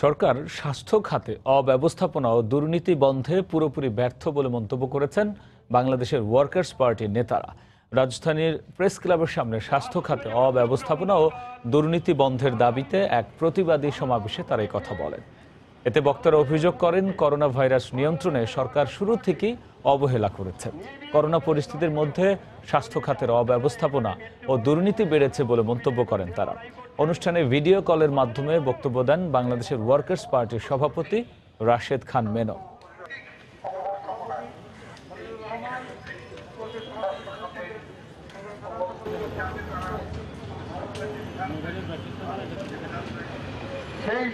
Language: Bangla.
সরকার স্বাস্থ্য খাতে অব্যবস্থাপনা ও দুর্নীতি বন্ধে পুরোপুরি ব্যর্থ বলে মন্তব্য করেছেন বাংলাদেশের ওয়ার্কার্স পার্টির নেতারা। রাজধানীর প্রেস ক্লাবের সামনে স্বাস্থ্য খাতে অব্যবস্থাপনা ও দুর্নীতি বন্ধের দাবিতে এক প্রতিবাদী সমাবেশে তারা কথা বলেন। এতে বক্তারা অভিযোগ করেন করোনা ভাইরাস নিয়ন্ত্রণে সরকার শুরু থেকেই অবহেলা করেছে। করোনা পরিস্থিতির মধ্যে স্বাস্থ্য খাতের অব্যবস্থাপনা ও দুর্নীতি বেড়েছে বলে মন্তব্য করেন তারা। অনুষ্ঠানে ভিডিও কলের মাধ্যমে বক্তব্য দেন বাংলাদেশের ওয়ার্কার্স পার্টির সভাপতি রাশেদ খান মেনো সেই